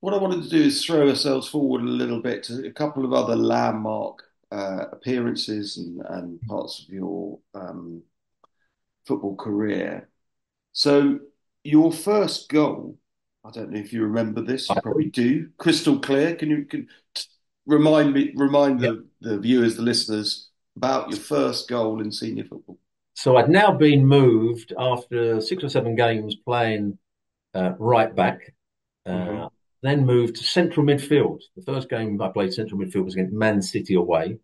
what I wanted to do is throw ourselves forward a little bit to a couple of other landmark uh, appearances and, and parts of your um, football career. So, your first goal, I don't know if you remember this, you probably do, crystal clear. Can you can remind me, remind the, the viewers, the listeners about your first goal in senior football? So I'd now been moved after six or seven games playing uh, right back, uh, then moved to central midfield. The first game I played central midfield was against Man City away.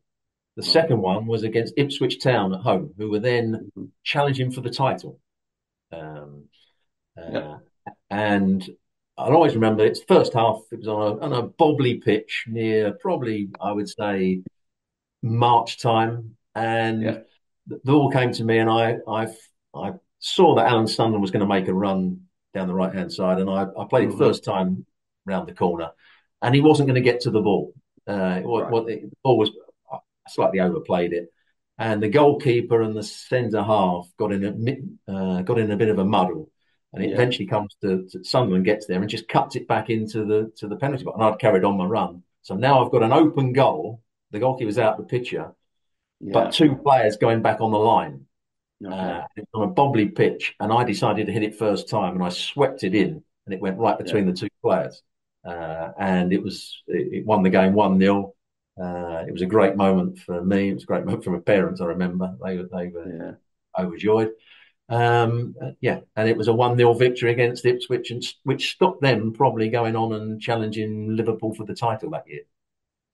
The second one was against Ipswich Town at home, who were then challenging for the title. Um, uh, and I'll always remember its first half. It was on a on a bobbly pitch near probably I would say March time, and Yep. the ball came to me, and I I I saw that Alan Sunderland was going to make a run down the right hand side, and I, I played it hmm first time round the corner, and he wasn't going to get to the ball. Uh, Right. what the ball was, I slightly overplayed it, and the goalkeeper and the centre half got in a uh, got in a bit of a muddle, and it Yeah. eventually comes to, to Sunderland gets there and just cuts it back into the to the penalty box, and I'd carried on my run. So now I've got an open goal. The goalkeeper's out the picture, but two players going back on the line. Okay. Uh, it's on a bobbly pitch, and I decided to hit it first time, and I swept it in, and it went right Yeah. between the two players, uh, and it was it, it won the game one nil. Uh, it was a great moment for me. It was a great moment for my parents. I remember they were they were Yeah. overjoyed. Um, uh, yeah, and it was a one nil victory against Ipswich, and which stopped them probably going on and challenging Liverpool for the title that year.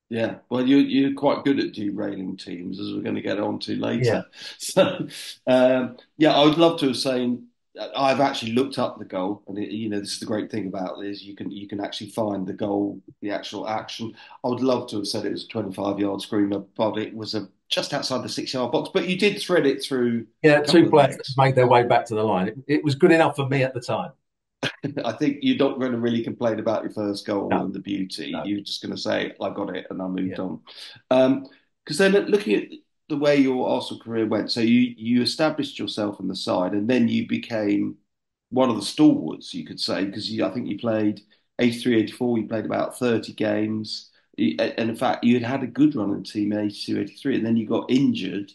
Yeah, well, you you're quite good at derailing teams, as we're going to get on to Yeah, later. So, um, yeah, I would love to have saying I've actually looked up the goal, and it, you know, this is the great thing about it is you can you can actually find the goal, the actual action. I would love to have said it was a 25 yard screamer, but it was a just outside the six yard box. But you did thread it through yeah, two players legs. made their way back to the line. It, it was good enough for me at the time. I think you're not going to really complain about your first goal No, and the beauty. no, You're just going to say, I got it, and I moved yeah. on. Um, because then looking at the way your Arsenal career went, so you you established yourself in the side, and then you became one of the stalwarts, you could say, because I think you played 83, 84, you played about 30 games. And in fact, you had had a good run in team 82, 83, and then you got injured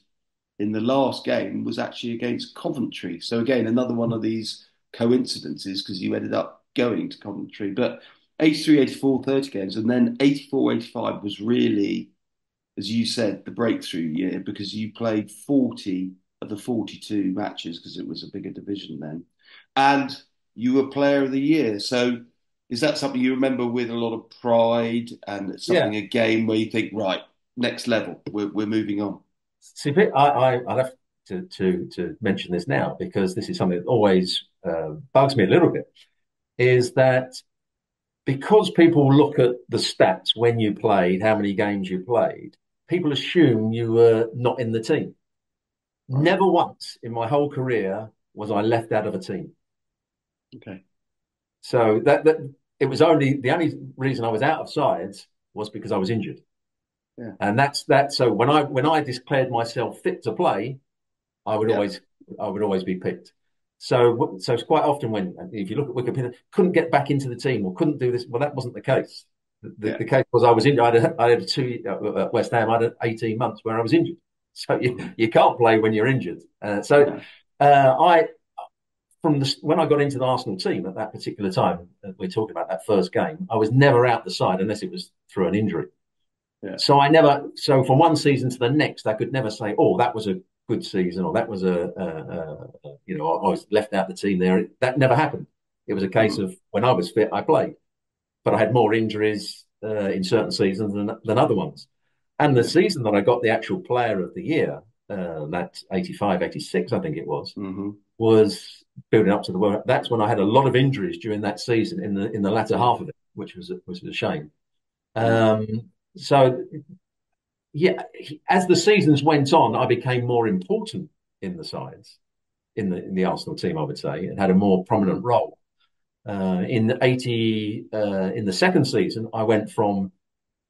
in the last game was actually against Coventry. So again, another one of these coincidences because you ended up going to Coventry. But 83, 84, 30 games, and then 84, 85 was really, as you said, the breakthrough year because you played 40 of the 42 matches because it was a bigger division then. And you were player of the year. So is that something you remember with a lot of pride and Yeah. something, a game where you think, right, next level, we're, we're moving on? See, I, I, I'd have to, to, to mention this now because this is something that always uh, bugs me a little bit is that because people look at the stats when you played, how many games you played, people assume you were not in the team. Never once in my whole career was I left out of a team. Okay. So that, that it was only the only reason I was out of sides was because I was injured. Yeah. And that's that. So when I when I declared myself fit to play, I would Yeah. always I would always be picked. So so it's quite often when if you look at Wikipedia, couldn't get back into the team or couldn't do this. Well, that wasn't the case. The, the, Yeah. the case was I was injured. I had, a, I had a two uh, at West Ham. I had 18 months where I was injured. So you, you can't play when you're injured. Uh, so Yeah. uh, I from the when I got into the Arsenal team at that particular time, uh, we're talking about that first game. I was never out the side unless it was through an injury. Yeah. So I never. So from one season to the next, I could never say, "Oh, that was a good season," or "That was a, a, a, you know, I was left out the team there." That never happened. It was a case Mhm. of when I was fit, I played, but I had more injuries uh, in certain seasons than than other ones. And the season that I got the actual Player of the Year, uh, that 85, 86, I think it was, hmm was building up to the World. That's when I had a lot of injuries during that season in the in the latter half of it, which was a, which was a shame. Um, so yeah, as the seasons went on, I became more important in the sides, in the in the Arsenal team, I would say, and had a more prominent role. Uh, in the 80, uh, in the second season, I went from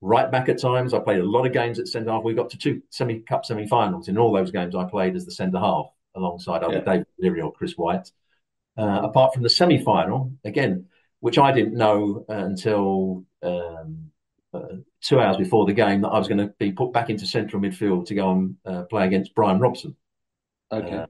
right back at times. I played a lot of games at centre half. We got to two semi cup semi finals. In all those games, I played as the centre half alongside either Yeah. David Leary or Chris Whyte. Uh, apart from the semi final, again, which I didn't know uh, until um, uh, two hours before the game that I was going to be put back into central midfield to go and uh, play against Brian Robson. Okay. Uh,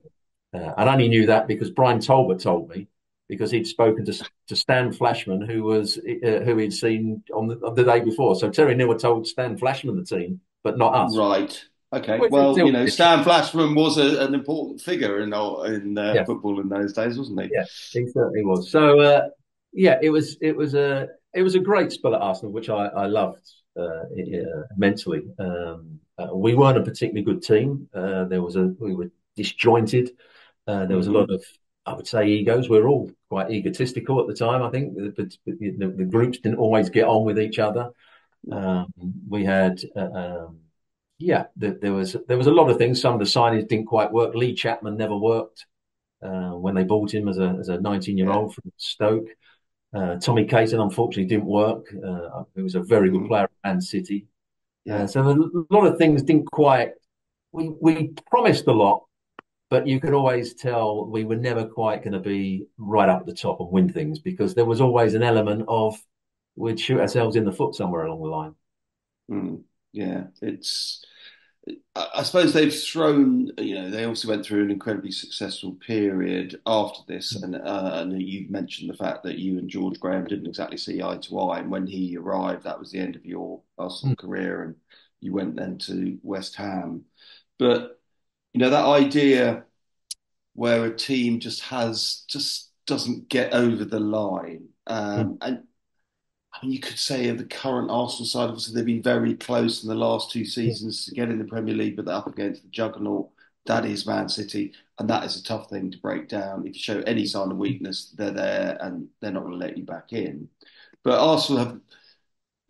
uh, and I only knew that because Brian Talbot told me because he'd spoken to to Stan Flashman, who was uh, who he'd seen on the, on the, day before. So Terry Neill told Stan Flashman the team, but not us. Right. Okay. Well, you know, Stan Flashman was a, an important figure in in uh, yeah. football in those days, wasn't he? Yeah, he certainly was. So uh, yeah, it was it was a it was a great spell at Arsenal, which I, I loved uh, immensely. Um, uh, we weren't a particularly good team. Uh, there was a we were disjointed. there was mm-hmm. a lot of I would say egos. We were all quite egotistical at the time. I think the, the, the groups didn't always get on with each other. Um, we had, uh, um, yeah, the, there was there was a lot of things. Some of the signings didn't quite work. Lee Chapman never worked uh, when they bought him as a as a 19 year old from Stoke. Uh, Tommy Caton unfortunately didn't work. Uh, he was a very good mm-hmm. player at Man City. Yeah. Uh, so a lot of things didn't quite. We we promised a lot, but you could always tell we were never quite going to be right up at the top and win things because there was always an element of we'd shoot ourselves in the foot somewhere along the line. Mm, yeah, it's. I suppose they've thrown. You know, they also went through an incredibly successful period after this, and uh, and you mentioned the fact that you and George Graham didn't exactly see eye to eye. And when he arrived, that was the end of your Arsenal mm. career, and you went then to West Ham. But you know that idea where a team just has just doesn't get over the line, um, mm. and I mean, you could say of the current Arsenal side, obviously they've been very close in the last two seasons to get in the Premier League, but they're up against the juggernaut that is Man City, and that is a tough thing to break down. If you show any sign of weakness, they're there and they're not going to let you back in. But Arsenal have,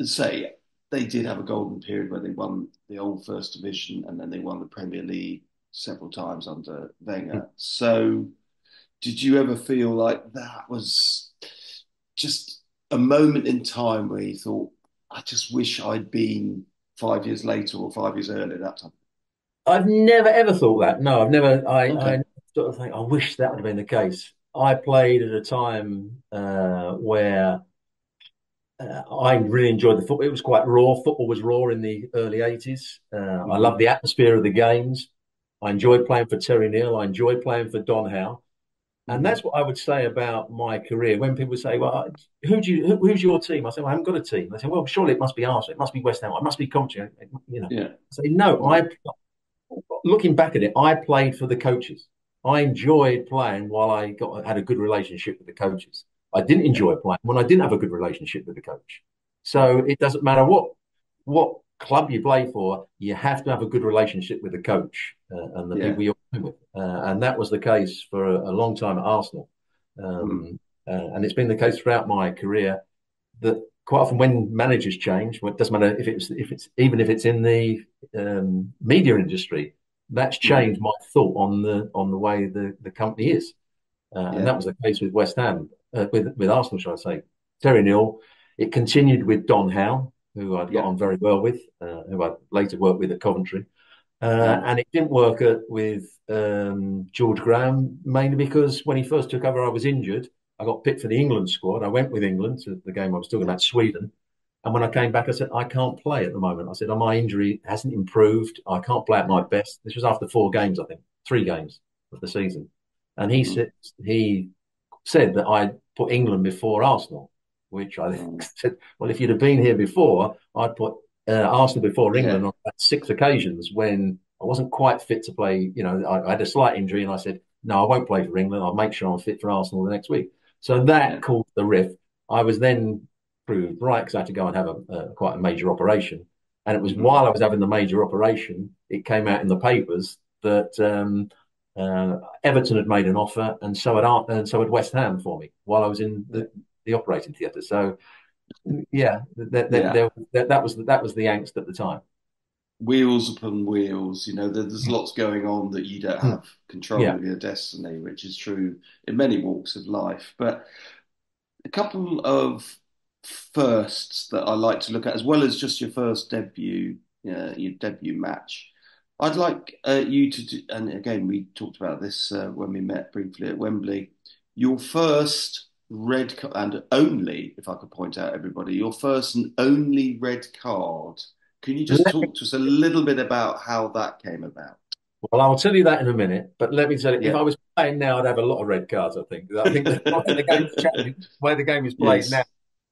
say, they did have a golden period where they won the old First Division and then they won the Premier League several times under Wenger. So, did you ever feel like that was just a moment in time where you thought, I just wish I'd been five years later or five years earlier that time? I've never ever thought that. No, I've never. I, okay. I sort of think I wish that would have been the case. I played at a time uh, where uh, I really enjoyed the football. It was quite raw. Football was raw in the early 80s. Uh, mm-hmm. I loved the atmosphere of the games. I enjoyed playing for Terry Neill. I enjoyed playing for Don Howe. And mm-hmm. that's what I would say about my career. When people say, "Well, who do you, who, who's your team?" I say, well, "I haven't got a team." They say, "Well, surely it must be Arsenal. It must be West Ham. It must be Coventry." You know. Yeah. I say, "No." I, mm-hmm. looking back at it, I played for the coaches. I enjoyed playing while I got had a good relationship with the coaches. I didn't enjoy playing when I didn't have a good relationship with the coach. So it doesn't matter what what club you play for, you have to have a good relationship with the coach uh, and the yeah. people you're playing with. Uh, and that was the case for a, a long time at Arsenal. Um, mm. and it's been the case throughout my career that quite often when managers change, well, it doesn't matter if it's if it's even if it's in the um, media industry, that's hmm. changed mm. my thought on the on the way the, the company is. Uh, yeah. And that was the case with West Ham, uh, with with Arsenal, shall I say? Terry Neill. It continued with Don Howe, who I'd got on very well with, uh, who I later worked with at Coventry. Uh, and it didn't work at, with um, George Graham mainly because when he first took over, I was injured. I got picked for the England squad. I went with England to the game I was talking about, Sweden. And when I came back, I said, I can't play at the moment. I said, oh, my injury hasn't improved. I can't play at my best. This was after four games, I think, three games of the season. And he mm-hmm. said he said that I put England before Arsenal which I think said, well, if you'd have been here before, I'd put uh, Arsenal before England yeah. on six occasions when I wasn't quite fit to play. You know, I, I, had a slight injury, and I said, no, I won't play for England. I'll make sure I'm fit for Arsenal the next week. So that yeah. caused the rift. I was then proved right because I had to go and have a, quite a major operation. And it was mm-hmm. while I was having the major operation, it came out in the papers that um, uh, Everton had made an offer, and so had and so had West Ham for me while I was in the, the operating theatre. So yeah, that, that, yeah. That, that, was that was the angst at the time. Wheels upon wheels, you know. There's lots going on that you don't have control yeah. of your destiny, which is true in many walks of life. But a couple of firsts that I like to look at, as well as just your first debut, uh, your debut match. I'd like uh, you to, do, and again, we talked about this uh, when we met briefly at Wembley. Your first red and only, if I could point out everybody, your first and only red card. Can you just talk to us a little bit about how that came about? Well, I'll tell you that in a minute. But let me tell you, Yeah. if I was playing now, I'd have a lot of red cards. I think. I think the, the game's. Where the game is played Yes. now,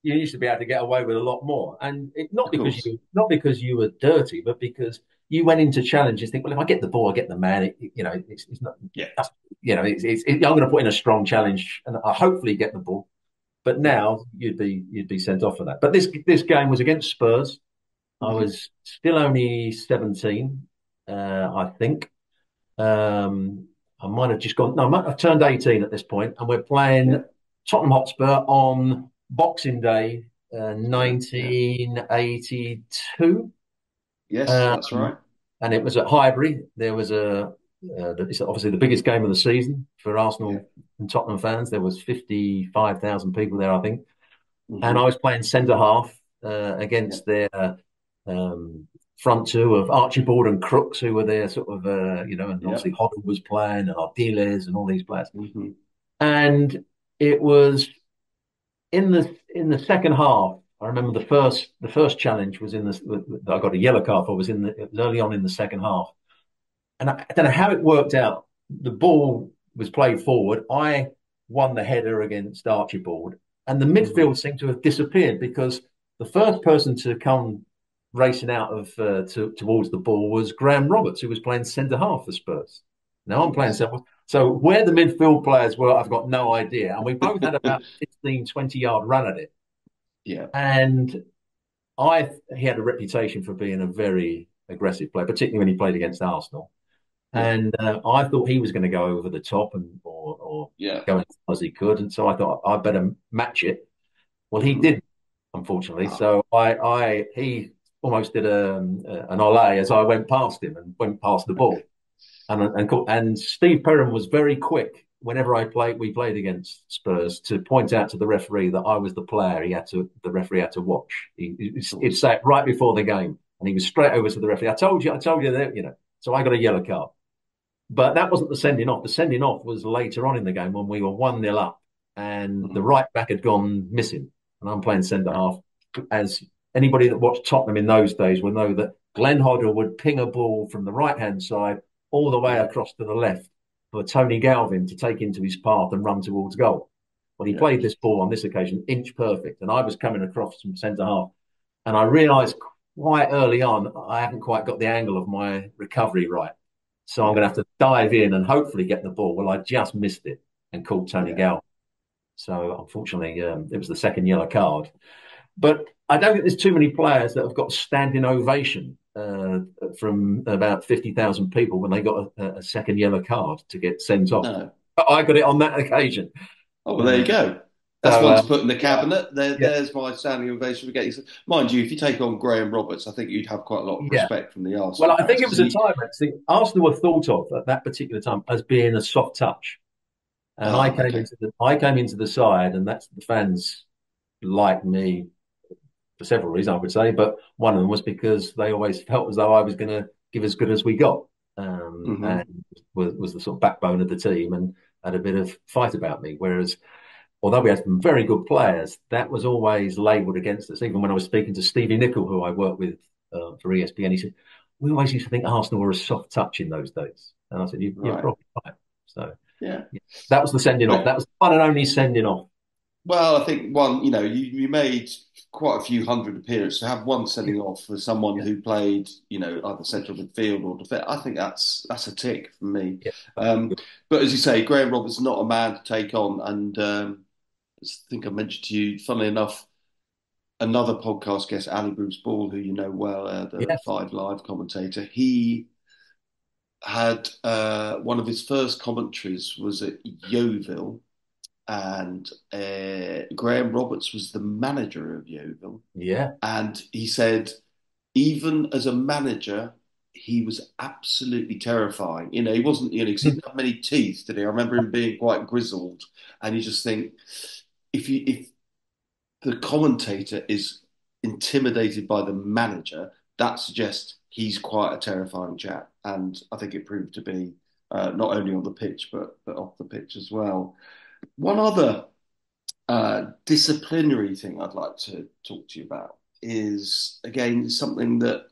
you used to be able to get away with a lot more, and it, not Of because course. you not because you were dirty, but because you went into challenges. Think, well, if I get the ball, I get the man. It, you know, it's, it's not. Yeah. You know, it's, it's it, I'm going to put in a strong challenge, and I hopefully get the ball. But now you'd be you'd be sent off for that. But this this game was against Spurs. I Mhm. was still only 17, uh, I think. Um, I might have just gone, no, I might have turned 18 at this point, and we're playing Yeah. Tottenham Hotspur on Boxing Day, uh, 1982. Yes, Um, that's right. And it was at Highbury. There was a, uh, it's obviously the biggest game of the season for Arsenal Yeah. and Tottenham fans. There was 55,000 people there, I think Mhm. and I was playing centre half uh, against their um, front two of Archibald and Crooks, who were there, sort of, uh, you know, and Yeah. obviously Hoddle was playing, and Ardiles, and all these players. Mhm. And it was in the in the second half. I remember the first the first challenge was in the I got a yellow card for was in the it was early on in the second half, and I, I don't know how it worked out. The ball was played forward. I won the header against Archibald, and the midfield seemed to have disappeared because the first person to come racing out of uh, to, towards the ball was Graham Roberts, who was playing centre half for Spurs. Now I'm playing centre. So where the midfield players were, I've got no idea. And we both had about 15, 20 yard run at it. Yeah. And I he had a reputation for being a very aggressive player, particularly when he played against Arsenal. Yeah. And uh, I thought he was going to go over the top and or, or Yeah. go as far as he could. And so I thought I'd better match it. Well, he Mhm. did, unfortunately. Ah. So I, I, he almost did a, an ollie as I went past him and went past the ball. And and and Steve Perryman was very quick whenever I played. We played against Spurs to point out to the referee that I was the player. He had to. The referee had to watch. He, he, he'd say it right before the game, and he was straight over to the referee. I told you. I told you that. You know. So I got a yellow card. But that wasn't the sending off. The sending off was later on in the game when we were one 0 up, and the Mhm. right back had gone missing, and I'm playing centre half. As anybody that watched Tottenham in those days will know that Glenn Hoddle would ping a ball from the right hand side all the way across to the left for Tony Galvin to take into his path and run towards goal. Well, he Yeah. played this ball on this occasion inch perfect, and I was coming across from centre half, and I realised quite early on I haven't quite got the angle of my recovery right, so I'm going to have to dive in and hopefully get the ball. Well, I just missed it and called Tony Yeah. Galvin. So unfortunately, um, it was the second yellow card. But I don't think there's too many players that have got standing ovation uh, from about 50,000 people when they got a, a second yellow card to get sent off. No. I got it on that occasion. Oh, well, there you go. That's So, one uh, to put in the cabinet. There, yeah. There's my standing ovation for getting. Mind you, if you take on Graham Roberts, I think you'd have quite a lot of Yeah. respect from the Arsenal. Well, I think it was a time, actually, Arsenal were thought of at that particular time as being a soft touch. And Oh, I came okay. into the I came into the side, and that's the fans like me for several reasons, I would say. But one of them was because they always felt as though I was going to give as good as we got, um, Mhm. and was, was the sort of backbone of the team, and had a bit of fight about me. Whereas, although we had some very good players, that was always labelled against us. Even when I was speaking to Stevie Nicol, who I worked with uh, for ESPN, he said we always used to think Arsenal were a soft touch in those days, and I said you, you're Right. probably right. So Yeah. that was the sending off. That was the one and only sending off. Well, I think one, you know, you, you made quite a few hundred appearances. To have one sending off for someone who played, you know, either central midfield or defence, I think that's that's a tick for me. Yeah. Um, but as you say, Graham Roberts is not a man to take on, and um, I think I mentioned to you, funnily enough, another podcast guest, Ali Bruce Ball, who you know well, uh, the Yes. Five Live commentator. He had uh, one of his first commentaries was at Yeovil and uh, Graham Roberts was the manager of Yeovil, Yeah, and he said, even as a manager, he was absolutely terrifying. You know, he wasn't, you know, he didn't have many teeth, did he? I remember him being quite grizzled, and you just think, if you if the commentator is intimidated by the manager, that suggests he's quite a terrifying chap, and I think it proved to be uh, not only on the pitch but but off the pitch as well. One other uh, disciplinary thing I'd like to talk to you about is again something that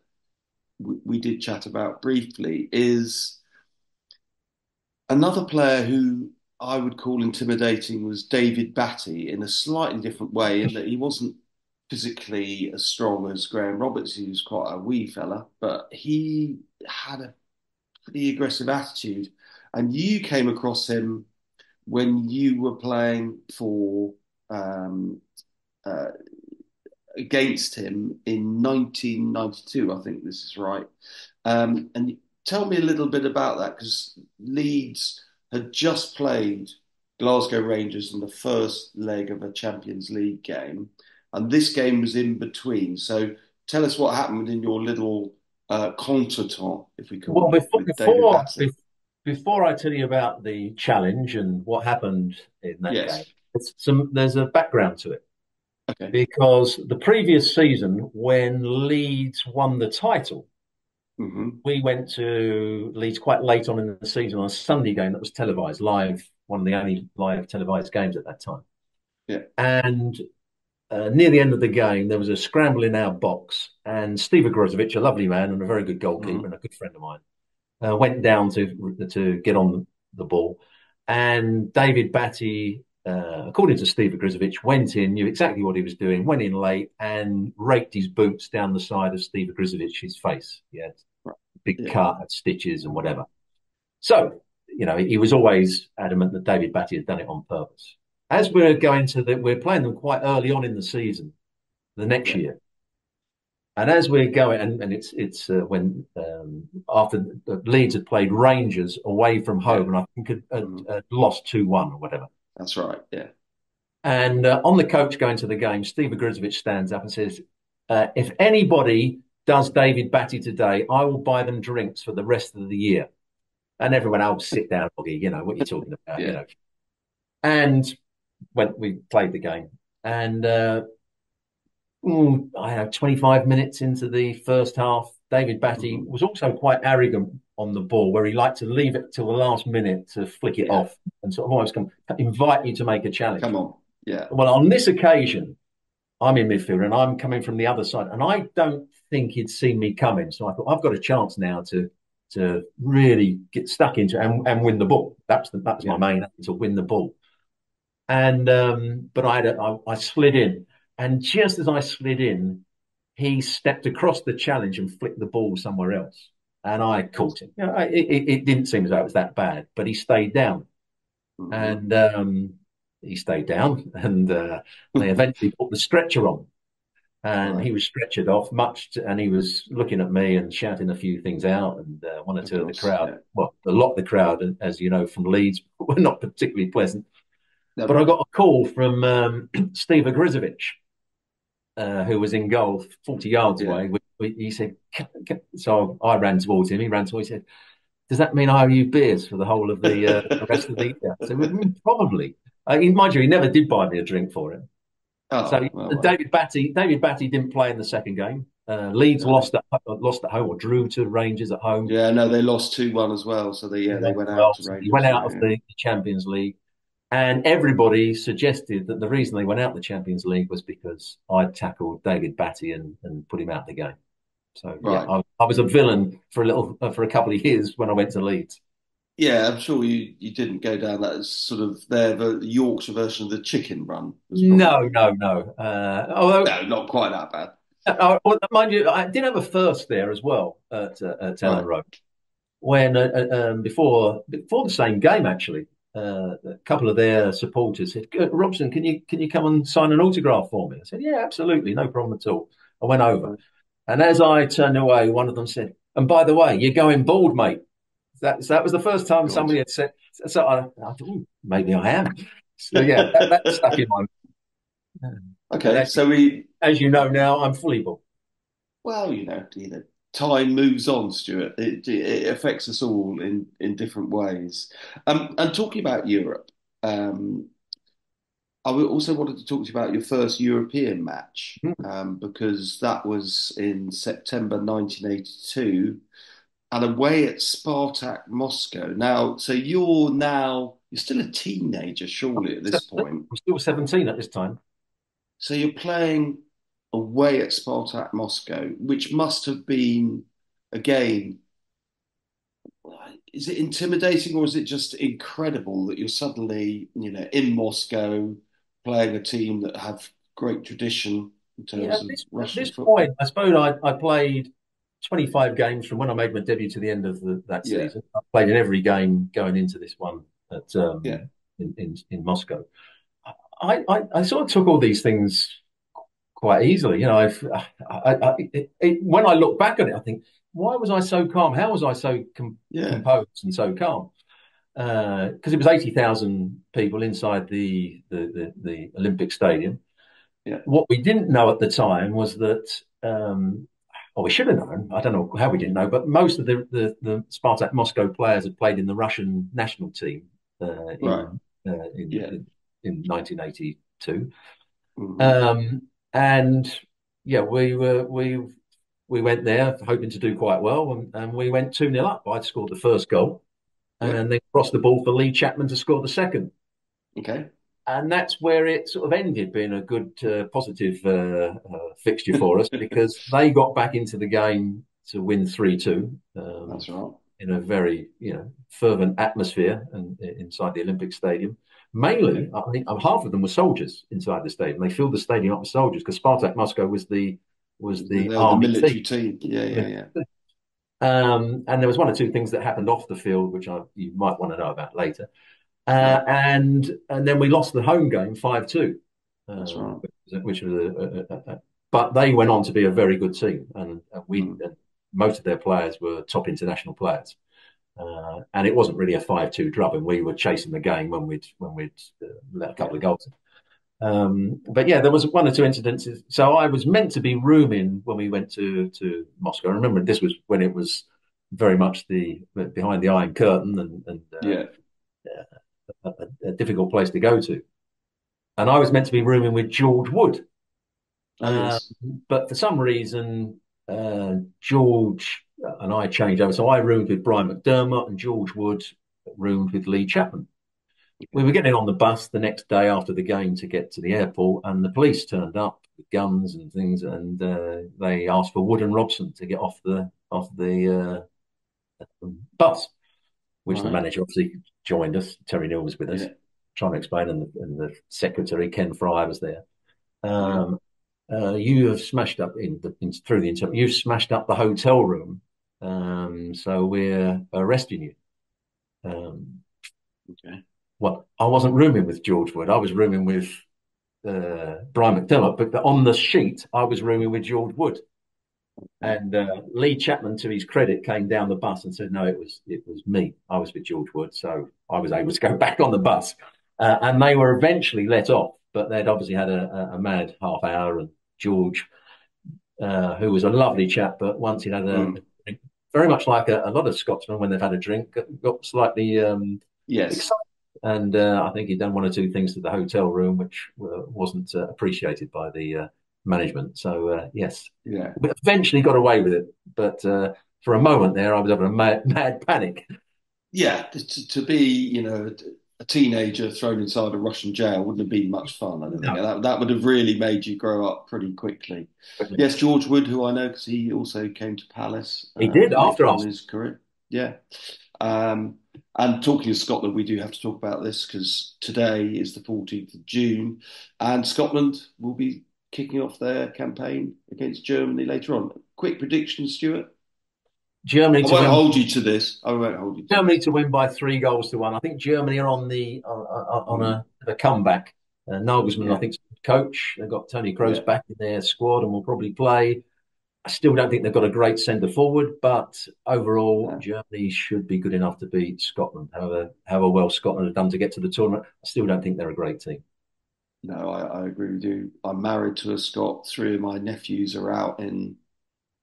we, we did chat about briefly. Is another player who I would call intimidating was David Batty in a slightly different way, in that he wasn't physically as strong as Graham Roberts, was quite a wee fella, but he had a pretty aggressive attitude. And you came across him when you were playing for um, uh, against him in 1992, I think this is right. Um, and tell me a little bit about that because Leeds had just played Glasgow Rangers in the first leg of a Champions League game, and this game was in between. So tell us what happened in your little uh, contretemps, if we call Well, before before. Before I tell you about the challenge and what happened in that game, Yes. it's some there's a background to it Okay. because the previous season, when Leeds won the title, hmm we went to Leeds quite late on in the season on a Sunday game that was televised live, one of the only live televised games at that time. Yeah. And uh, near the end of the game, there was a scramble in our box, and Steve Ogrizovic, a lovely man and a very good goalkeeper hmm and a good friend of mine, uh, went down to to get on the, ball, and David Batty, uh, according to Steve Ogrizovic, went in, knew exactly what he was doing, went in late, and raked his boots down the side of Steve Ogrizovic's face. He had big Yeah. cut, had stitches, and whatever. So, you know, he was always adamant that David Batty had done it on purpose. As we're going to the, we're playing them quite early on in the season, the next year. And as we're going, and, and it's it's uh, when um, after the Leeds had played Rangers away from home, and I think had, had, hmm had lost two one or whatever. That's right. Yeah. And uh, on the coach going to the game, Steve Ogrizovic stands up and says, uh, "If anybody does David Batty today, I will buy them drinks for the rest of the year." And everyone else sit down, Boggy. You know what you're talking about. You Yeah. know. And when we played the game, and uh, mm, I don't know 25 minutes into the first half, David Batty hmm was also quite arrogant on the ball, where he liked to leave it till the last minute to flick it Yeah. off and sort of almost come, invite you to make a challenge. Come on. Yeah. Well, on this occasion, I'm in midfield and I'm coming from the other side, and I don't think he'd seen me coming. So I thought I've got a chance now to to really get stuck into it and, and win the ball. That's the, that's my main to win the ball. And um, but I, had a, I I slid in, and just as I slid in, he stepped across the challenge and flicked the ball somewhere else, and I caught him. You know, it, it, it didn't seem as though it was that bad, but he stayed down hmm and um, he stayed down, and uh, they eventually put the stretcher on, and Right. he was stretchered off much, to, and he was looking at me and shouting a few things out, and uh, one or Of two of the crowd, Yeah. well, a lot of the crowd, as you know from Leeds, were not particularly pleasant. No. But I got a call from um, Steve Ogrizovic, uh, who was in goal, forty yards Yeah. away. We, we, he said, "Can- can-" so I ran towards him. He ran towards. He said, "Does that mean I owe you beers for the whole of the, uh, the rest of the year?" I said, "Well, mm, "Probably." Uh, he- mind you, he never did buy me a drink for it. So Oh, well, well. David Batty, David Batty didn't play in the second game. Uh, Leeds lost at lost at home or drew to Rangers at home. Yeah, no, they lost 2-1 as well. So they yeah, they went out to Rangers. went out Yeah, of the Champions League, and everybody suggested that the reason they went out of the Champions League was because I'd tackled David Batty and, and put him out of the game. So yeah, I, I was a villain for a little uh, for a couple of years when I went to Leeds. Yeah, I'm sure you, you didn't go down that as sort of their the Yorkshire version of the chicken run No, no, no. Uh, although, no, not quite that bad. uh, well, mind you, I did have a first there as well at, uh, at Right. Road when uh, uh, um, before before the same game actually. Uh, a couple of their supporters said, "Uh, "Robson, can you can you come and sign an autograph for me?" I said, "Yeah, absolutely, no problem at all." I went over, and as I turned away, one of them said, "And by the way, you're going bald, mate." That so that was the first time God. somebody had said. So I, I thought, maybe I am. So yeah, that, that stuck in my. mind. Okay, so we As you know now, I'm fully bald. well, you know, you know, time moves on, Stewart. It, it affects us all in in different ways. Um, and talking about Europe, um, I also wanted to talk to you about your first European match, Hmm. um, because that was in September 1982, and away at Spartak Moscow. Now, so you're now you're still a teenager, surely at this point. I'm still 17 at this time. So you're playing away at Spartak Moscow, which must have been again. Is it intimidating or is it just incredible that you're suddenly, you know, in Moscow playing a team that have great tradition in terms Yeah, of at this, at Russian this football? point, I suppose I, I played 25 games from when I made my debut to the end of the, that Yeah, season. I played in every game going into this one at yeah, um, in, in in Moscow. I, I, I sort of took all these things quite easily. You know, I've, I, I, it, it, when I look back at it, I think, why was I so calm? How was I so com yeah, composed and so calm? Because uh, it was 80,000 people inside the, the, the, the Olympic Stadium. yeah. What we didn't know at the time was that, um, or we should have known, I don't know how we didn't know, but most of the, the, the Spartak Moscow players had played in the Russian national team uh, Right. in, uh, in, Yeah. in in 1982. hmm Um, and yeah, we were we we went there hoping to do quite well, and, and we went 2 nil up. I scored the first goal Yeah. and then crossed the ball for Lee Chapman to score the second. Okay. And that's where it sort of ended being a good, uh, positive uh, uh, fixture for us because they got back into the game to win 3 2 um, That's right. in a very, you know, fervent atmosphere and, inside the Olympic Stadium. Mainly, I think uh, half of them were soldiers inside the stadium. They filled the stadium up with soldiers because Spartak Moscow was the was the the army military team. team. Yeah, yeah, yeah. Um, and there was one or two things that happened off the field, which I, you might want to know about later. Uh, and and then we lost the home game five two, that's um, right. which was a, a, a, but they went on to be a very good team, and, and we Mm. and most of their players were top international players. Uh, and it wasn't really a five-two drub, and we were chasing the game when we'd when we'd uh, let a couple of goals. in. Um, but yeah, there was one or two incidences. So I was meant to be rooming when we went to to Moscow. I remember this was when it was very much the behind the Iron Curtain and, and uh, Yeah. a, a difficult place to go to. And I was meant to be rooming with George Wood, Oh, uh, but for some reason, uh, George and I changed over. So I roomed with Brian McDermott, and George Wood roomed with Lee Chapman. We were getting on the bus the next day after the game to get to the airport, and the police turned up with guns and things, and uh, they asked for Wood and Robson to get off the off the uh, bus, which the manager obviously joined us. Terry Neill was with us, Yeah. trying to explain, and the, and the secretary Ken Friar was there. Yeah. Um, uh, you have smashed up in, the, in through the internet. You've smashed up the hotel room, um, so we're arresting you. Um, Okay. well, I wasn't rooming with George Wood. I was rooming with uh, Brian McDermott, but on the sheet, I was rooming with George Wood. And uh, Lee Chapman, to his credit, came down the bus and said, "No, it was it was me. I was with George Wood, so I was able to go back on the bus." Uh, and they were eventually let off, but they'd obviously had a, a, mad half hour. And George, uh, who was a lovely chap, but once he'd had a, Mm. Very much like a, a lot of Scotsmen when they've had a drink, got, slightly um, Yes. excited. And uh, I think he'd done one or two things to the hotel room, which wasn't uh, appreciated by the uh, management. So uh, yes, Yeah. we eventually got away with it. But uh, for a moment there, I was having a mad, mad panic. Yeah. To, to be, you know, a teenager thrown inside a Russian jail wouldn't have been much fun. I don't think that that would have really made you grow up pretty quickly. Yes, George Wood, who I know because he also came to Palace he um, did after later on us. his career. Yeah. Um, and talking of Scotland, we do have to talk about this because today is the 14th of June, and Scotland will be kicking off their campaign against Germany later on. Quick prediction, Stewart. Germany I to won't win. hold you to this. I won't hold you to Germany to win by three goals to one. I think Germany are on the on, on a, a comeback. Uh, Nagelsmann, I think, coach. They've got Toni Kroos yeah, back in their squad and will probably play. I still don't think they've got a great centre forward, but overall, no, Germany should be good enough to beat Scotland. However, however well Scotland have done to get to the tournament, I still don't think they're a great team. no. I, I agree with you. I'm married to a Scot. Three of my nephews are out in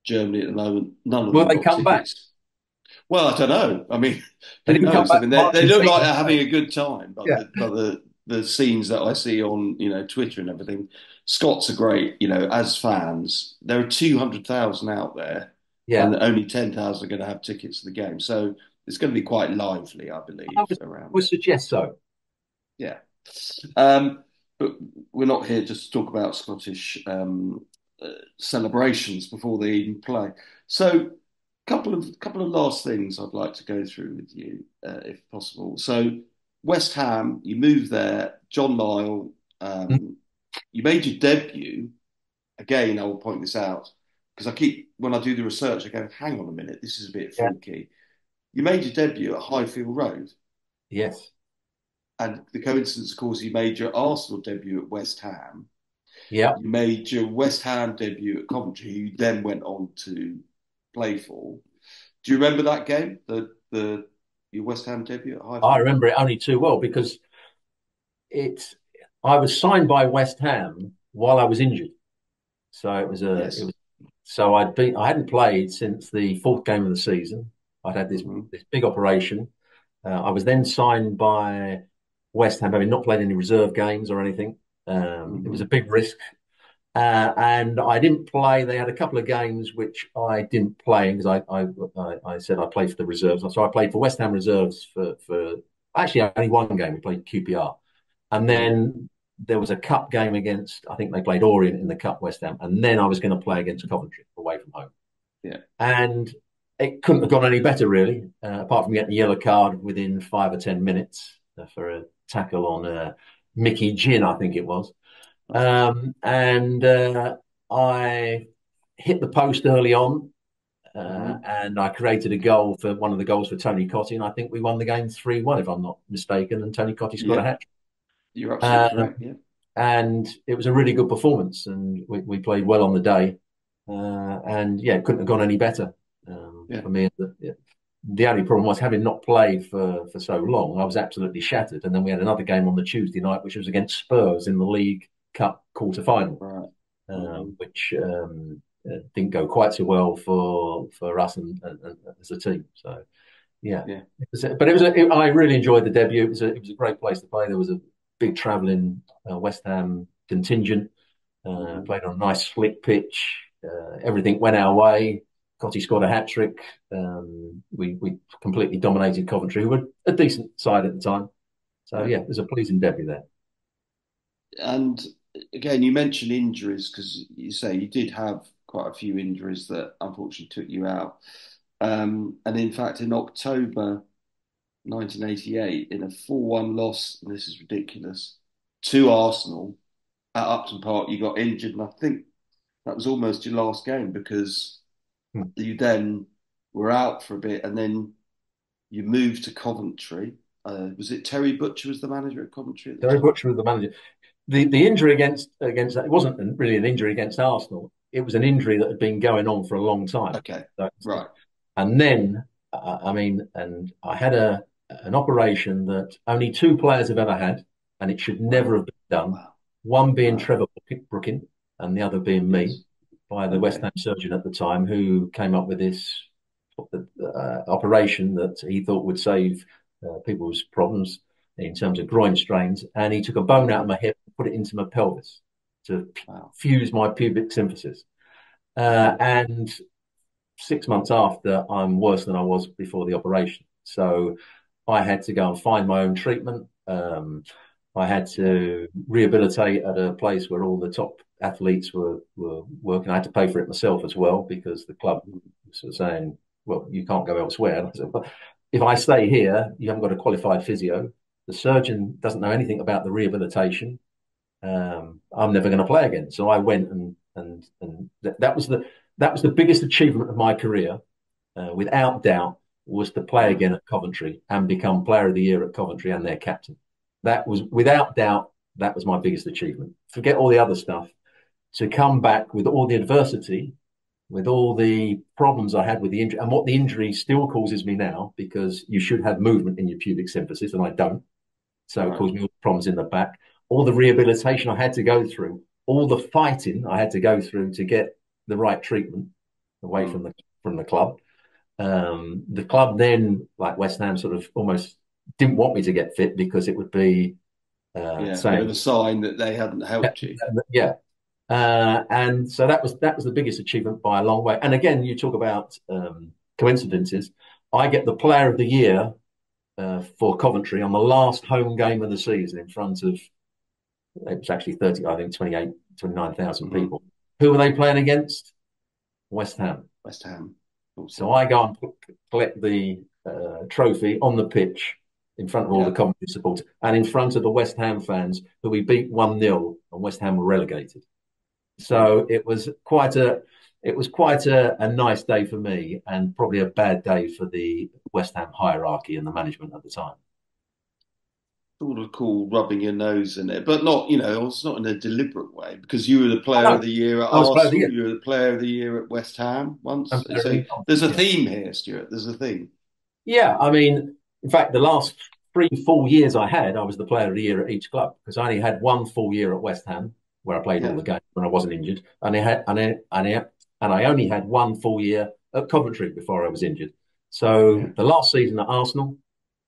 Germany at the moment. None of Will them they come back? Well, I don't know. I mean, They who knows? I mean, they they look like they're having a good time, but Yeah, the but the the scenes that I see on you know Twitter and everything, Scots are great. You know, as fans, there are two hundred thousand out there, Yeah. and only 10,000 are going to have tickets to the game. So it's going to be quite lively, I believe, I would, around would suggest so. Yeah. Um, but we're not here just to talk about Scottish um, celebrations before they even play. So, couple of couple of last things I'd like to go through with you, uh, if possible. So, West Ham, you moved there. John Lyall, um, you made your debut. Again, I will point this out because I keep when I do the research, I go, "Hang on a minute, this is a bit Yeah. freaky." You made your debut at Highfield Road. Yes. And the coincidence, of course, you made your Arsenal debut at West Ham. Yeah. You made your West Ham debut at Coventry, who you then went on to play for. Do you remember that game? The the your West Ham debut at Highfield? I remember it only too well because it. I was signed by West Ham while I was injured, so it was a. Yes. It was so I'd been. I hadn't played since the fourth game of the season. I'd had this Mhm. this big operation. Uh, I was then signed by West Ham, having not played any reserve games or anything. Um, It was a big risk, uh, and I didn't play. They had a couple of games which I didn't play because I, I I I said I played for the reserves. So I played for West Ham reserves for for actually only one game. We played QPR, and then there was a cup game against I think they played Orient in the cup West Ham, and then I was going to play against Coventry away from home. Yeah. and it couldn't have gone any better really, uh, apart from getting a yellow card within five or ten minutes uh, for a tackle on uh, Micky Gynn, I think it was. Um, and uh, I hit the post early on, uh, Mhm. and I created a goal for one of the goals for Tony Cottee, and I think we won the game three one, if I'm not mistaken. And Tony Cottee scored Yeah. a hat You're absolutely Uh, correct. Yeah. and it was a really good performance, and we, we played well on the day, uh, and yeah, it couldn't have gone any better um, Yeah. for me. The, yeah. The only problem was having not played for for so long, I was absolutely shattered. And then we had another game on the Tuesday night, which was against Spurs in the League Cup quarter final Right. um, which um, uh, didn't go quite so well for for us and, and, and as a team. So yeah, Yeah. It was but it was a, it, I really enjoyed the debut. It was a it was a great place to play. There was a big travelling uh, West Ham contingent. Uh, Mhm. played on a nice slick pitch. Uh, everything went our way. Cottee scored a hat trick. Um, we we completely dominated Coventry, who were a decent side at the time. So yeah, was a pleasing debut there. And again, you mentioned injuries because you say you did have quite a few injuries that unfortunately took you out. Um, and in fact, in October 1988, in a 4 1 loss, and this is ridiculous, to Arsenal at Upton Park, you got injured. And I think that was almost your last game because You then were out for a bit and then you moved to Coventry. Uh, was it Terry Butcher was the manager at Coventry at the Terry time? Butcher was the manager. The the injury against against it wasn't really an injury against Arsenal. It was an injury that had been going on for a long time. Okay, So- right. And then, uh, I mean, and I had a an operation that only two players have ever had, and it should never have been done. Wow. One being Wow. Trevor Brooking, and the other being me, Yes. By the. West Ham surgeon at the time, who came up with this uh, operation that he thought would save uh, people's problems in terms of groin strains. And he took a bone out of my hip and put it into my pelvis to Wow. fuse my pubic symphysis. Uh, and six months after, I'm worse than I was before the operation. So I had to go and find my own treatment. Um, I had to rehabilitate at a place where all the top athletes were, were working. I had to pay for it myself as well because the club was saying, well, you can't go elsewhere. And I said, well, if I stay here, you haven't got a qualified physio. The surgeon doesn't know anything about the rehabilitation. Um, I'm never going to play again. So I went and and and th- that was the that was the biggest achievement of my career, uh, without doubt, was to play again at Coventry and become Player of the Year at Coventry and their captain. That was without doubt that was my biggest achievement. Forget all the other stuff. To come back with all the adversity, with all the problems I had with the injury, and what the injury still causes me now, because you should have movement in your pubic symphysis, and I don't. So it Right. caused me all the problems in the back. All the rehabilitation I had to go through, all the fighting I had to go through to get the right treatment away Mm. from the from the club. Um, the club then, like West Ham, sort of almost didn't want me to get fit because it would be uh, Yeah, saying of a sign that they hadn't helped you. yeah. Uh, and so that was that was the biggest achievement by a long way. And again, you talk about um, coincidences. I get the Player of the Year uh, for Coventry on the last home game of the season in front of it was actually 30, I think 28, 29,000 mm-hmm. people. Who were they playing against? West Ham. West Ham. So I go and collect the uh, trophy on the pitch in front of all yeah. the Coventry supporters and in front of the West Ham fans who we beat 1 0 and West Ham were relegated. So it was quite a it was quite a, a, nice day for me and probably a bad day for the West Ham hierarchy and the management at the time. Sort of cool rubbing your nose in it, but not, you know, it's not in a deliberate way because you were the player of the year at Arsenal, year. you were the player of the year at West Ham once. So there's a theme here, Stewart. There's a theme. Yeah, I mean, in fact, the last three full years I had, I was the player of the year at each club because I only had one full year at West Ham where I played yeah. all the games when I wasn't injured, and I had and I, and I, and I only had one full year at Coventry before I was injured. So yeah. the last season at Arsenal,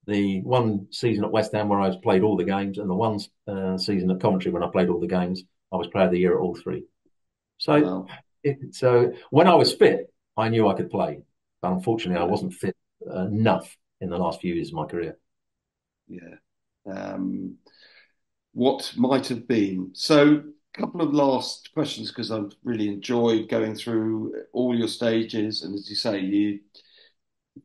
the one season at West Ham where I was played all the games, and the one uh, season at Coventry when I played all the games, I was player of the year at all three. So, wow. it, so when I was fit, I knew I could play, but unfortunately, I wasn't fit enough in the last few years of my career. Yeah. Um, what might have been so a couple of last questions because I've really enjoyed going through all your stages, and as you say, you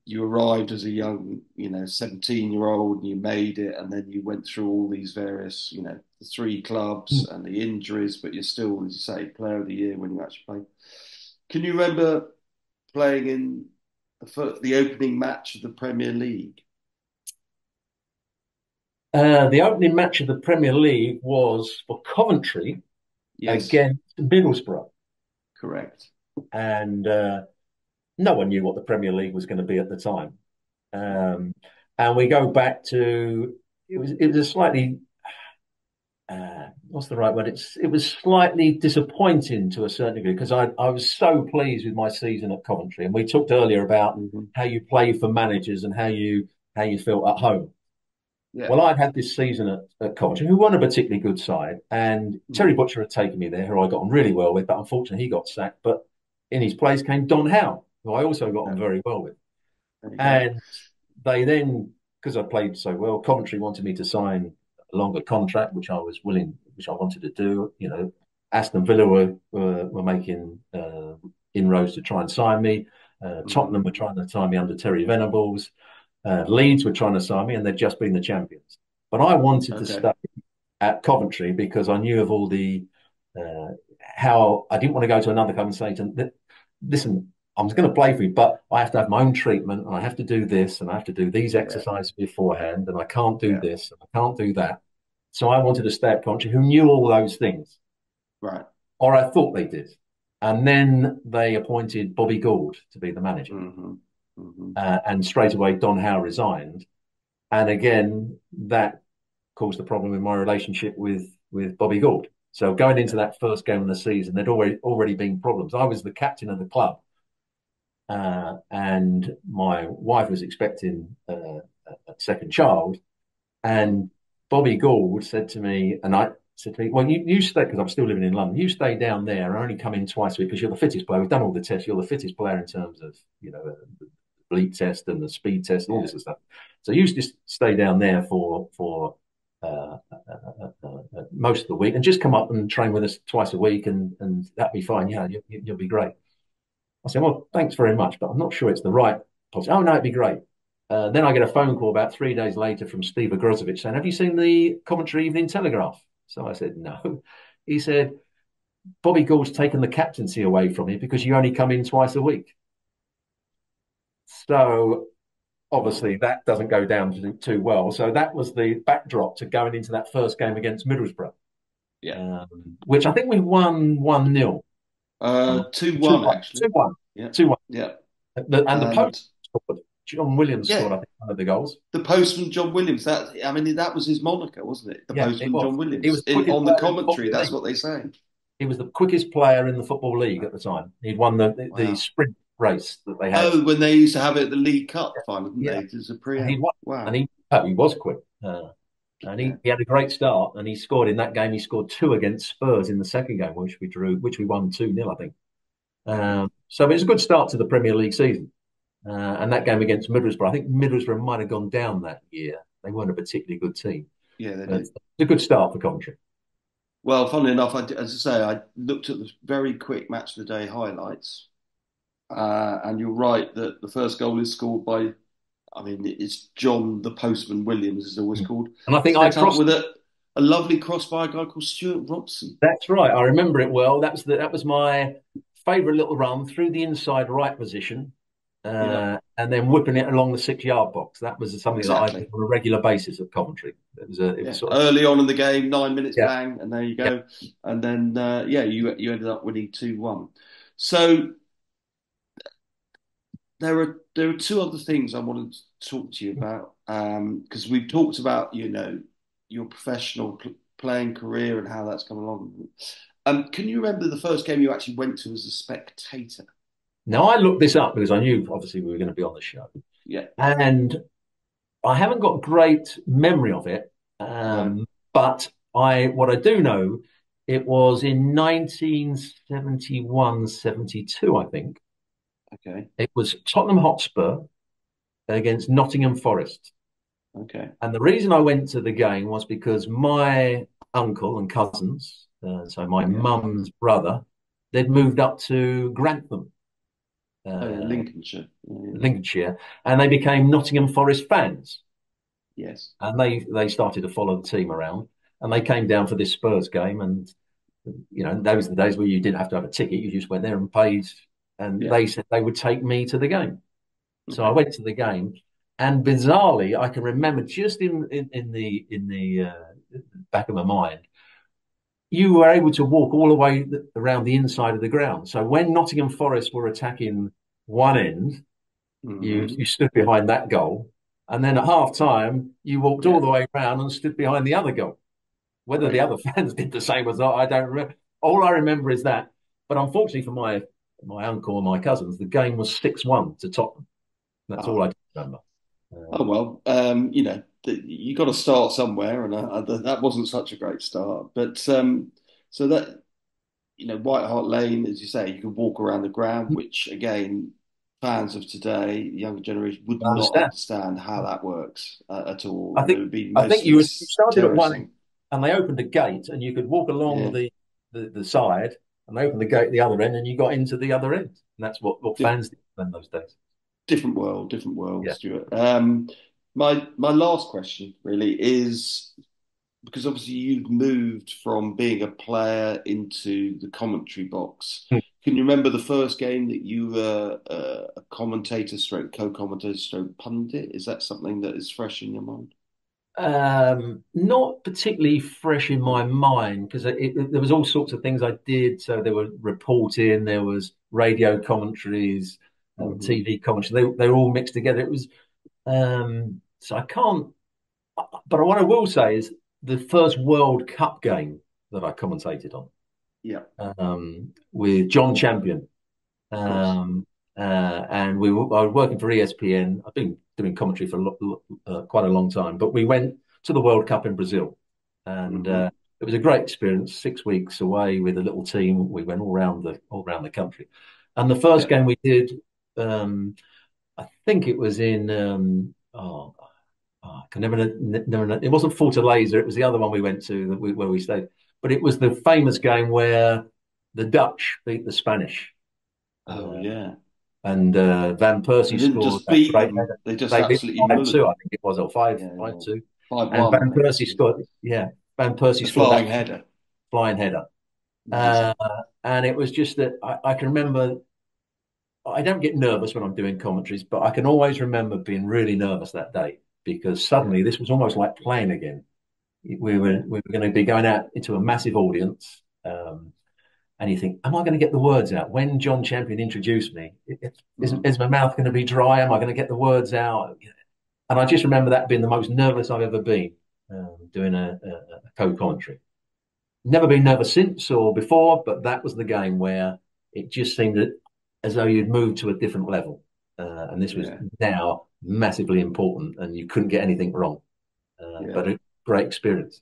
you arrived as a young, you know, seventeen year old, and you made it, and then you went through all these various, you know, the three clubs mm. and the injuries, but you're still, as you say, player of the year when you actually play. Can you remember playing in the, the opening match of the Premier League? Uh, the opening match of the Premier League was for Coventry yes. against Middlesbrough. Correct. And uh, no one knew what the Premier League was going to be at the time. Um, and we go back to it was it was a slightly uh, what's the right word? It's it was slightly disappointing to a certain degree because I I was so pleased with my season at Coventry, and we talked earlier about mm-hmm. how you play for managers and how you how you feel at home. Yeah. Well, I'd had this season at, at Coventry, who won a particularly good side, and mm. Terry Butcher had taken me there, who I got on really well with, but unfortunately he got sacked. But in his place came Don Howe, who I also got on very well with. And they then, because I played so well, Coventry wanted me to sign a longer contract, which I was willing, which I wanted to do. You know, Aston Villa were were, were making uh, inroads to try and sign me. Uh, mm. Tottenham were trying to sign me under Terry Venables. Uh, Leeds were trying to sign me, and they'd just been the champions. But I wanted okay. to stay at Coventry because I knew of all the uh, how I didn't want to go to another club and say to "Listen, I'm going to play for you, but I have to have my own treatment, and I have to do this, and I have to do these exercises yeah. beforehand, and I can't do yeah. this, and I can't do that." So I wanted a stay at Coventry, who knew all those things, right? Or I thought they did, and then they appointed Bobby Gould to be the manager. Mm-hmm. Mm-hmm. Uh, and straight away, Don Howe resigned. And again, that caused the problem in my relationship with, with Bobby Gould. So going into that first game of the season, there'd already already been problems. I was the captain of the club, uh, and my wife was expecting uh, a second child. And Bobby Gould said to me, and I said to me, "Well, you, you stay because I'm still living in London. You stay down there and only come in twice a week because you're the fittest player. We've done all the tests. You're the fittest player in terms of you know the bleep test and the speed test and all yeah. this stuff. So you just stay down there for for uh, uh, uh, most of the week and just come up and train with us twice a week and and that'd be fine. Yeah, you, will be great. I said, well, thanks very much, but I'm not sure it's the right policy. Oh no, it'd be great. Uh, then I get a phone call about three days later from Steve Ogrizovic saying, "Have you seen the Coventry Evening Telegraph?" So I said, "No." He said, "Bobby Gould's taken the captaincy away from you because you only come in twice a week." So obviously that doesn't go down too, too well. So that was the backdrop to going into that first game against Middlesbrough. Yeah. Um, which I think we won 1 0. Uh, 2 1, actually. 2 1. Yeah. 2 1. Yeah. The, and, the post scored. John Williams yeah. scored, I think, one of the goals. The postman, John Williams. That I mean, that was his moniker, wasn't it? The yeah, postman, it John Williams. It was In, on the commentary, that's what they say. He was the quickest player in the Football League at the time. He'd won the, the, wow. the sprint race that they had. Oh, when they used to have it at the League Cup final, didn't yeah. they? As a pre and he, wow. And he, oh, he was quick. Uh, And he, he had a great start and he scored in that game. He scored two against Spurs in the second game, which we drew, which we won 2 0, I think. Um, so it was a good start to the Premier League season. Uh, and that game against Middlesbrough, I think Middlesbrough might have gone down that year. They weren't a particularly good team. Yeah, they did. It's a good start for Coventry. Well, funnily enough, I, as I say, I looked at the very quick match of the day highlights, uh, and you're right that the first goal is scored by, I mean, it's John the Postman Williams, is always called. And I think I crossed with a, a lovely cross by a guy called Stewart Robson. That's right. I remember it well. That was the, that was my favourite little run through the inside right position, uh, Yeah. and then whipping it along the six yard box. That was something that I did on a regular basis at Coventry. It was a it Yeah. was sort of Early on in the game, nine minutes Yeah. bang, and there you go. And then, uh, yeah, you you ended up winning two one. So there are there are two other things I wanted to talk to you about because we've talked about you know your professional pl playing career and how that's come along. Um, can you remember the first game you actually went to as a spectator? Now I looked this up because I knew obviously we were going to be on the show, Yeah, and I haven't got great memory of it. Um, but I what I do know it was in 1971 72 I think okay, it was Tottenham Hotspur against Nottingham Forest. okay, And the reason I went to the game was because my uncle and cousins, uh, so my Yeah. mum's brother, they'd moved up to Grantham, uh, oh, Lincolnshire, Yeah, Lincolnshire, and they became Nottingham Forest fans. yes, And they they started to follow the team around, and they came down for this Spurs game. And you know, those were the days where you didn't have to have a ticket; you just went there and paid. And Yeah. they said they would take me to the game. So I went to the game, and bizarrely, I can remember just in in, in the in the uh, back of my mind, you were able to walk all the way around the inside of the ground. So when Nottingham Forest were attacking one end, you Mhm. you stood behind that goal, and then at half time, you walked all the way around and stood behind the other goal. Whether the other fans did the same or not, I don't remember. All I remember is that. But unfortunately for my my uncle and my cousins, the game was six one to Tottenham. That's Oh. all I remember. Uh, Oh well, um, you know, you got to start somewhere, and uh, th- that wasn't such a great start. But um, so that you know, White Hart Lane, as you say, you could walk around the ground, which again, fans of today, younger generation, would not Understand. understand how that works uh, at all. I think- it would be I think you started at one- and they opened a gate, and you could walk along Yeah. the, the the side, and they opened the gate at the other end, and you got into the other end. And that's what what fans did in those days. different world, different world, Yeah. Stewart. Um, my my last question really is because obviously you've moved from being a player into the commentary box. Hmm. Can you remember the first game that you were uh, a commentator, stroke co-commentator, stroke pundit? Is that something that is fresh in your mind? Um, not particularly fresh in my mind because there was all sorts of things I did. So there were reporting, there was radio commentaries, uh, Mhm. TV commentary. They they were all mixed together. It was um, so I can't. But what I will say is the first World Cup game that I commentated on. Yeah. um, with John Champion. Um, uh, and we were, I was working for ESPN. I've been doing commentary for a lo- uh, quite a long time, but we went to the World Cup in Brazil, and Mhm. uh, it was a great experience. Six weeks away with a little team, we went all around the all around the country. And the first Yeah. game we did, um, I think it was in. Um, oh, oh, I can never, never. It wasn't Fortaleza. It was the other one we went to that we, where we stayed. But it was the famous game where the Dutch beat the Spanish. Oh Uh, yeah. and uh, Van Persie They scored just beat great they just They absolutely five two. I think it was, or five Yeah, five yeah. two. Five And one. Van. Persie scored, yeah, Van Persie the scored flying header. flying header. Uh, and it was just that I, I can remember. I don't get nervous when I'm doing commentaries, but I can always remember being really nervous that day because suddenly this was almost like playing again. We were we were going to be going out into a massive audience, um, and you think, "Am I going to get the words out?" When John Champion introduced me, is, Mhm. is my mouth going to be dry? Am I going to get the words out? And I just remember that being the most nervous I've ever been um, doing a, a, a co-commentary. Never been nervous since or before, but that was the game where it just seemed that, as though you'd moved to a different level. Uh, and this was Yeah. now massively important, and you couldn't get anything wrong. Uh, Yeah. But a great experience.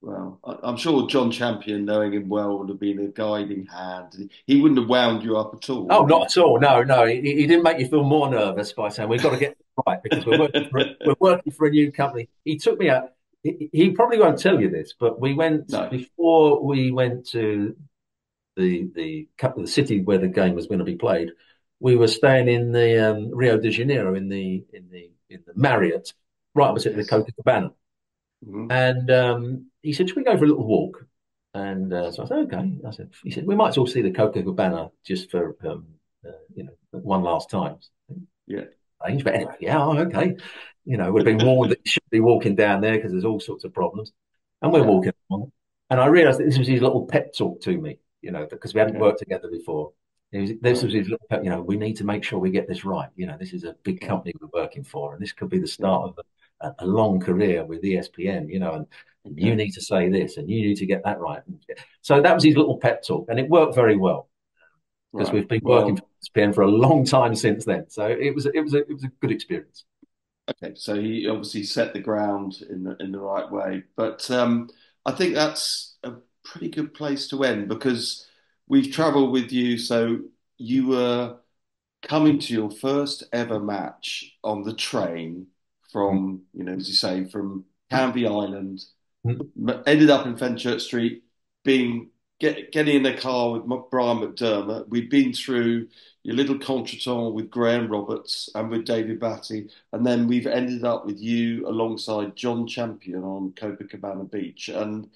Well, I- am sure John Champion, knowing him well, would have been a guiding hand. He wouldn't have wound you up at all, Oh, not at all. No, no. He, he didn't make you feel more nervous by saying we've got to get this right because we're working for we're working for a new company. He took me out. He, he probably won't tell you this, but we went No. before we went to the the the city where the game was going to be played. We were staying in the um, Rio de Janeiro in the in the in the Marriott, right opposite the Yes. Copacabana. Mhm. And um, he said, "Should we go for a little walk?" And uh, so I said, "Okay." I said, "He said we might as well see the Coca Copacabana just for um, uh, you know one last time." Yeah. But anyway, yeah, oh, okay. You know, we've been warned that you shouldn't be walking down there because there's all sorts of problems, and we're Yeah. walking along. And I realised that this was his little pep talk to me, you know, because we hadn't Okay. worked together before. Was, this was his you know, we need to make sure we get this right. You know, this is a big company we're working for, and this could be the start of a, a long career with ESPN, you know, and, and you need to say this and you need to get that right. So that was his little pep talk, and it worked very well because Right. we've been working for ESPN for a long time since then. So it was it was a, it was a good experience. okay. So he obviously set the ground in the in the right way, but um, I think that's a pretty good place to end because we've travelled with you. So you were coming to your first ever match on the train from, you know, as you say, from Canvey Island mm-hmm. m- ended up in Fenchurch Street, being get, getting in a car with Brian McDermott. We'd been through your little contretemps with Graham Roberts and with David Batty, and then we've ended up with you alongside John Champion on Copacabana Beach, and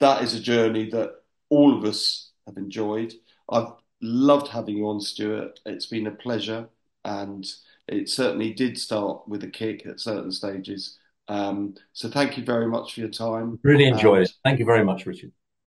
that is a journey that all of us have enjoyed. I've loved having you on, Stewart. It's been a pleasure, and it certainly did start with a kick at certain stages. Um, so thank you very much for your time, Really enjoyed and it. Thank you very much, Richard.